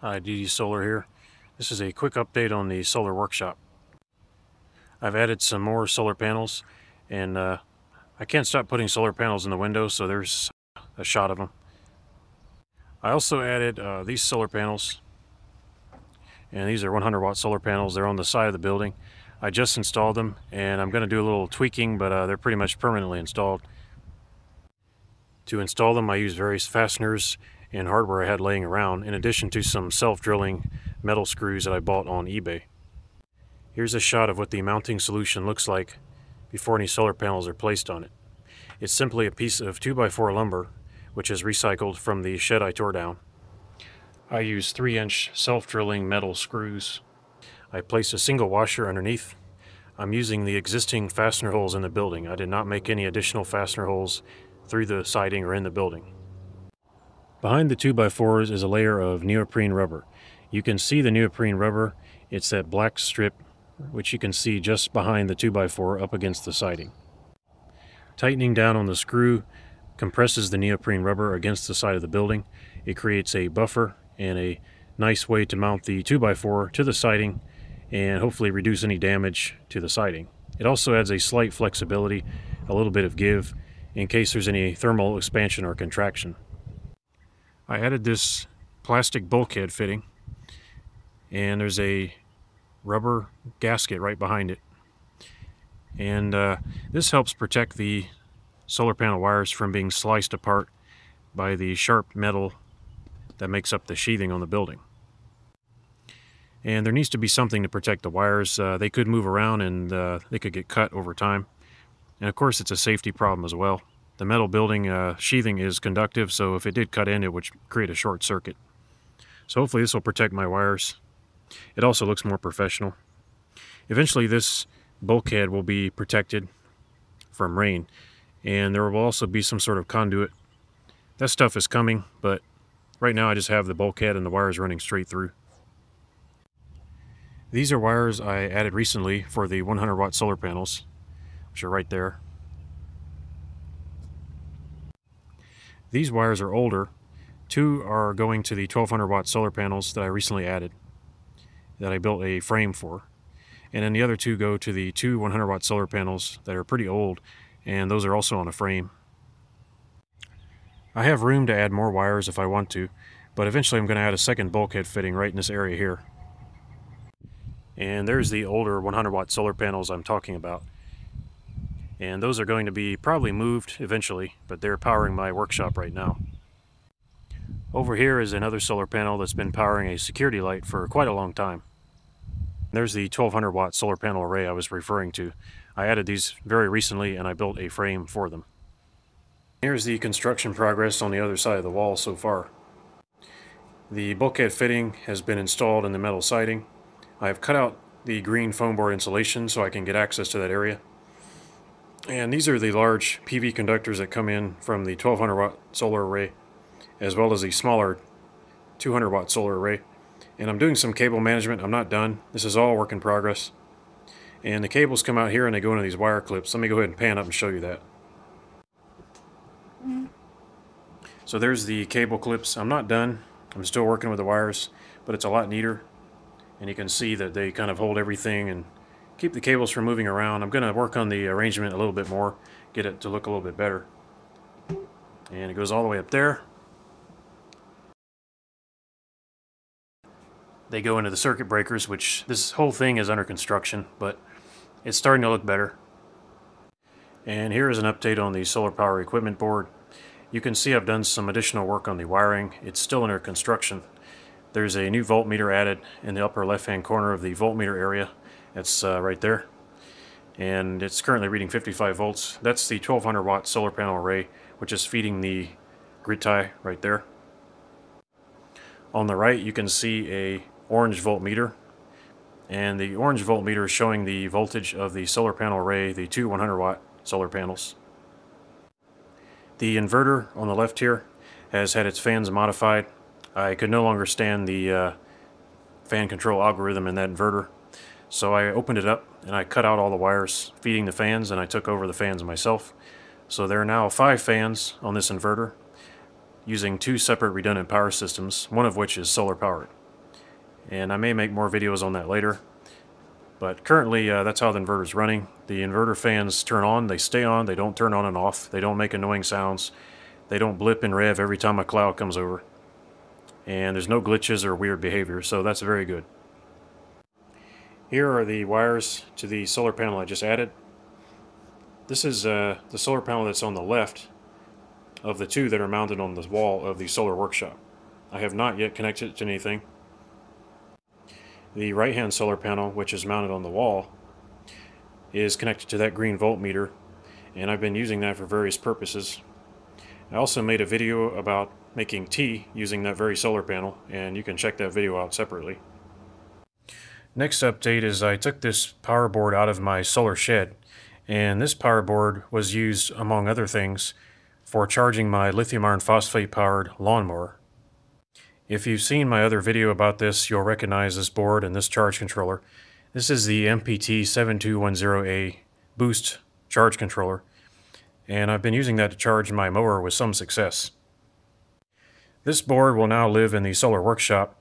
Hi, DD Solar here. This is a quick update on the solar workshop. I've added some more solar panels and uh, I can't stop putting solar panels in the window so there's a shot of them. I also added uh, these solar panels and these are 100 watt solar panels. They're on the side of the building. I just installed them and I'm going to do a little tweaking but uh, they're pretty much permanently installed. To install them I use various fasteners and hardware I had laying around in addition to some self-drilling metal screws that I bought on eBay. Here's a shot of what the mounting solution looks like before any solar panels are placed on it. It's simply a piece of 2x4 lumber which is recycled from the shed I tore down. I use 3 inch self-drilling metal screws. I place a single washer underneath. I'm using the existing fastener holes in the building. I did not make any additional fastener holes through the siding or in the building. Behind the 2x4s is a layer of neoprene rubber. You can see the neoprene rubber. It's that black strip which you can see just behind the 2x4 up against the siding. Tightening down on the screw compresses the neoprene rubber against the side of the building. It creates a buffer and a nice way to mount the 2x4 to the siding and hopefully reduce any damage to the siding. It also adds a slight flexibility, a little bit of give, in case there's any thermal expansion or contraction. I added this plastic bulkhead fitting and there's a rubber gasket right behind it. And uh, this helps protect the solar panel wires from being sliced apart by the sharp metal that makes up the sheathing on the building. And there needs to be something to protect the wires. Uh, they could move around and uh, they could get cut over time. And of course, it's a safety problem as well. The metal building uh, sheathing is conductive, so if it did cut in, it would create a short circuit. So hopefully this will protect my wires. It also looks more professional. Eventually this bulkhead will be protected from rain, and there will also be some sort of conduit. That stuff is coming, but right now I just have the bulkhead and the wires running straight through. These are wires I added recently for the 100 watt solar panels, which are right there. These wires are older. Two are going to the 1200 watt solar panels that I recently added, that I built a frame for. And then the other two go to the two 100 watt solar panels that are pretty old, and those are also on a frame. I have room to add more wires if I want to, but eventually I'm going to add a second bulkhead fitting right in this area here. And there's the older 100 watt solar panels I'm talking about and those are going to be probably moved eventually, but they're powering my workshop right now. Over here is another solar panel that's been powering a security light for quite a long time. There's the 1200 watt solar panel array I was referring to. I added these very recently and I built a frame for them. Here's the construction progress on the other side of the wall so far. The bulkhead fitting has been installed in the metal siding. I've cut out the green foam board insulation so I can get access to that area. And these are the large PV conductors that come in from the 1200 watt solar array, as well as the smaller 200 watt solar array. And I'm doing some cable management. I'm not done. This is all work in progress. And the cables come out here and they go into these wire clips. Let me go ahead and pan up and show you that. So there's the cable clips. I'm not done. I'm still working with the wires, but it's a lot neater. And you can see that they kind of hold everything and keep the cables from moving around. I'm going to work on the arrangement a little bit more, get it to look a little bit better. And it goes all the way up there. They go into the circuit breakers, which this whole thing is under construction, but it's starting to look better. And here is an update on the solar power equipment board. You can see I've done some additional work on the wiring. It's still under construction. There's a new voltmeter added in the upper left hand corner of the voltmeter area it's uh, right there. And it's currently reading 55 volts. That's the 1200 watt solar panel array, which is feeding the grid tie right there. On the right, you can see a orange voltmeter. And the orange voltmeter is showing the voltage of the solar panel array, the two 100 watt solar panels. The inverter on the left here has had its fans modified. I could no longer stand the uh, fan control algorithm in that inverter. So I opened it up and I cut out all the wires feeding the fans and I took over the fans myself. So there are now five fans on this inverter using two separate redundant power systems, one of which is solar powered. and I may make more videos on that later. But currently, uh, that's how the inverter is running. The inverter fans turn on, they stay on, they don't turn on and off, they don't make annoying sounds, they don't blip and rev every time a cloud comes over. And there's no glitches or weird behavior, so that's very good. Here are the wires to the solar panel I just added. This is uh, the solar panel that's on the left of the two that are mounted on the wall of the solar workshop. I have not yet connected it to anything. The right hand solar panel, which is mounted on the wall, is connected to that green voltmeter, and I've been using that for various purposes. I also made a video about making tea using that very solar panel, and you can check that video out separately. Next update is I took this power board out of my solar shed, and this power board was used, among other things, for charging my lithium iron phosphate powered lawnmower. If you've seen my other video about this, you'll recognize this board and this charge controller. This is the MPT7210A Boost charge controller, and I've been using that to charge my mower with some success. This board will now live in the solar workshop.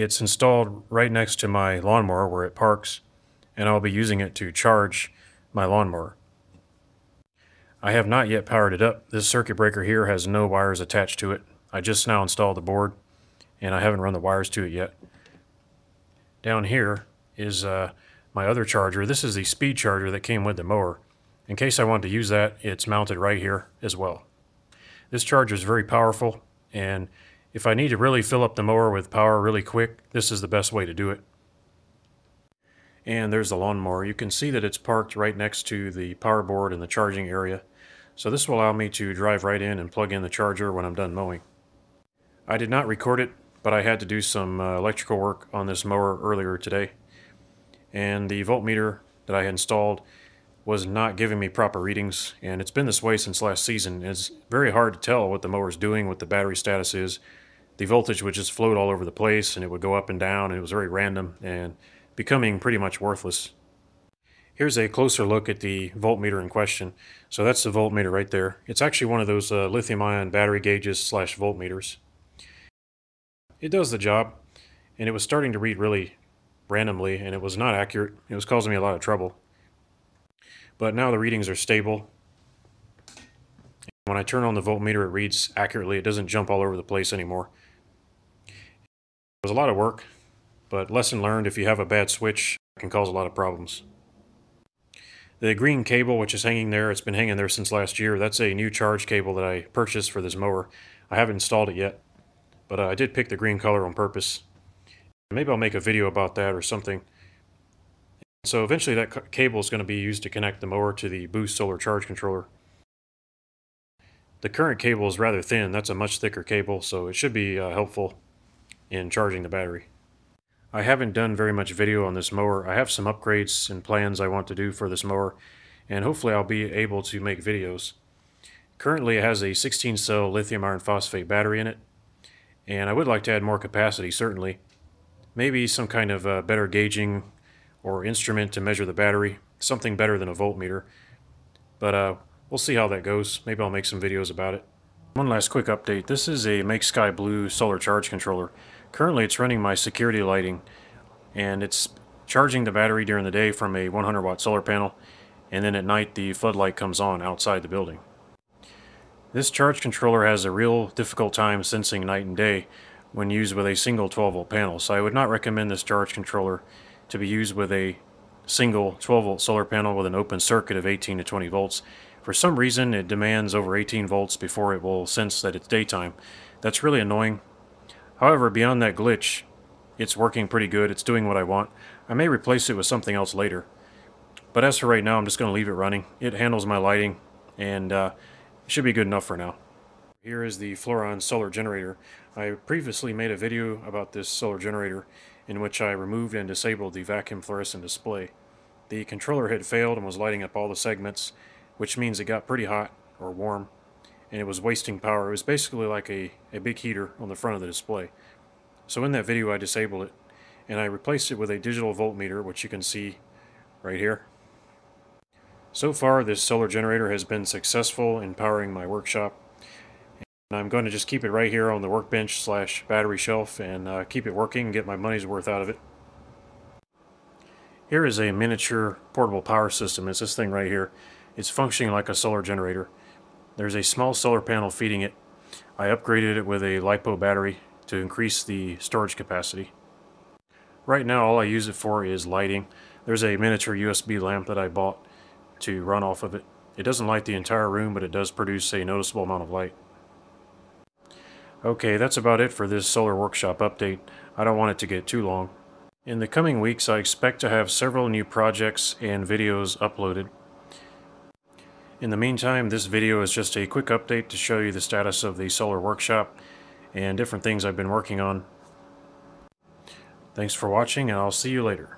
It's installed right next to my lawnmower where it parks, and I'll be using it to charge my lawnmower. I have not yet powered it up. This circuit breaker here has no wires attached to it. I just now installed the board and I haven't run the wires to it yet. Down here is uh, my other charger. This is the speed charger that came with the mower. In case I want to use that, it's mounted right here as well. This charger is very powerful, and if I need to really fill up the mower with power really quick, this is the best way to do it. And there's the lawnmower. You can see that it's parked right next to the power board and the charging area. So this will allow me to drive right in and plug in the charger when I'm done mowing. I did not record it but I had to do some uh, electrical work on this mower earlier today. And the voltmeter that I installed was not giving me proper readings, and it's been this way since last season. It's very hard to tell what the mower is doing, what the battery status is. The voltage would just float all over the place, and it would go up and down, and it was very random and becoming pretty much worthless. Here's a closer look at the voltmeter in question. So that's the voltmeter right there. It's actually one of those uh, lithium-ion battery gauges slash voltmeters it does the job. And it was starting to read really randomly, and it was not accurate. It was causing me a lot of trouble. But now the readings are stable. When I turn on the voltmeter, it reads accurately. It doesn't jump all over the place anymore. It was a lot of work, but lesson learned, if you have a bad switch, it can cause a lot of problems. The green cable, which is hanging there, it's been hanging there since last year. That's a new charge cable that I purchased for this mower. I haven't installed it yet. But uh, I did pick the green color on purpose. Maybe I'll make a video about that or something. So eventually that cable is going to be used to connect the mower to the Boost solar charge controller. The current cable is rather thin. That's a much thicker cable, so it should be uh, helpful in charging the battery. I haven't done very much video on this mower. I have some upgrades and plans I want to do for this mower, and hopefully I'll be able to make videos. Currently it has a 16 cell lithium iron phosphate battery in it, and I would like to add more capacity, certainly. Maybe some kind of uh, better gauging or instrument to measure the battery, something better than a voltmeter. But uh, we'll see how that goes. Maybe I'll make some videos about it. One last quick update. This is a MakeSkyBlue solar charge controller. Currently it's running my security lighting and it's charging the battery during the day from a 100 watt solar panel and then at night the floodlight comes on outside the building. This charge controller has a real difficult time sensing night and day when used with a single 12 volt panel, so I would not recommend this charge controller to be used with a single 12 volt solar panel with an open circuit of 18 to 20 volts. For some reason it demands over 18 volts before it will sense that it's daytime. That's really annoying. However, beyond that glitch, it's working pretty good. It's doing what I want. I may replace it with something else later. But as for right now, I'm just going to leave it running. It handles my lighting, and uh, should be good enough for now. Here is the Floron solar generator. I previously made a video about this solar generator in which I removed and disabled the vacuum fluorescent display. The controller had failed and was lighting up all the segments, which means it got pretty hot, or warm, and it was wasting power. It was basically like a, a big heater on the front of the display. So in that video I disabled it, and I replaced it with a digital voltmeter, which you can see right here. So far, this solar generator has been successful in powering my workshop. I'm going to just keep it right here on the workbench slash battery shelf and uh, keep it working and get my money's worth out of it. Here is a miniature portable power system. It's this thing right here. It's functioning like a solar generator. There's a small solar panel feeding it. I upgraded it with a LiPo battery to increase the storage capacity. Right now all I use it for is lighting. There's a miniature USB lamp that I bought to run off of it. It doesn't light the entire room, but it does produce a noticeable amount of light. Okay, that's about it for this Solar Workshop update. I don't want it to get too long. In the coming weeks, I expect to have several new projects and videos uploaded. In the meantime, this video is just a quick update to show you the status of the Solar Workshop and different things I've been working on. Thanks for watching, and I'll see you later.